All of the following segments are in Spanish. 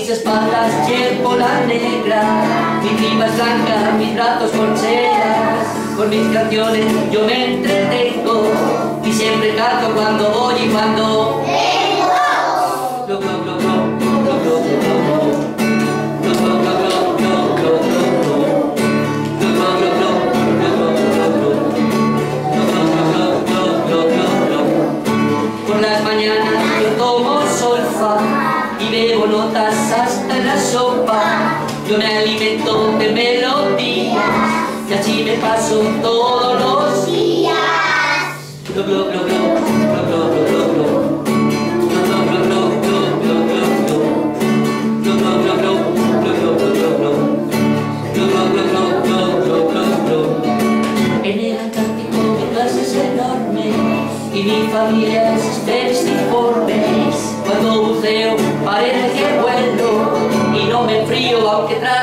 mis espaldas llevo la negra, mi clima es blanca, mis brazos con con mis canciones yo me entretengo y siempre canto cuando voy y cuando... Yo me alimento de melodías y así me paso todos los días. Blo, blo, blo, y mi familia es feliz y Cuando buceo que trae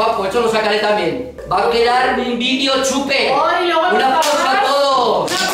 guapo, pues eso lo sacaré también. Va a quedar un vídeo chupe. Una pausa a todos.